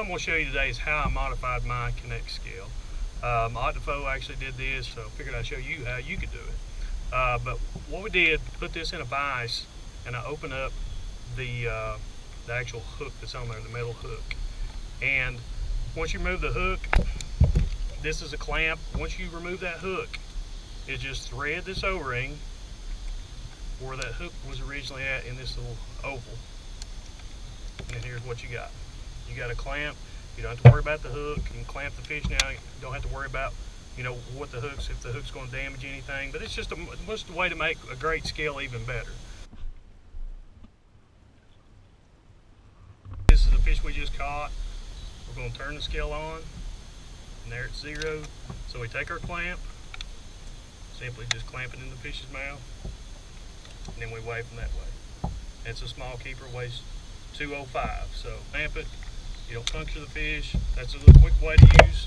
I'm going to show you today is how I modified my Connect scale. Um, Ott DeFoe actually did this, so I figured I'd show you how you could do it. Uh, but what we did, put this in a vise, and I opened up the, uh, the actual hook that's on there, the metal hook. And once you remove the hook, this is a clamp. Once you remove that hook, it just thread this O-ring where that hook was originally at in this little oval. And here's what you got. You got a clamp. You don't have to worry about the hook. You can clamp the fish now. You don't have to worry about, you know, what the hooks, if the hook's going to damage anything. But it's just a, just a way to make a great scale even better. This is the fish we just caught. We're going to turn the scale on. And there it's zero. So we take our clamp, simply just clamp it in the fish's mouth, and then we wave them that way. It's a small keeper, weighs 205. So clamp it, don't puncture the fish. That's a little quick way to use.